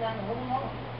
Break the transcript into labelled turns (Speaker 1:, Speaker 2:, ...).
Speaker 1: down the whole lot.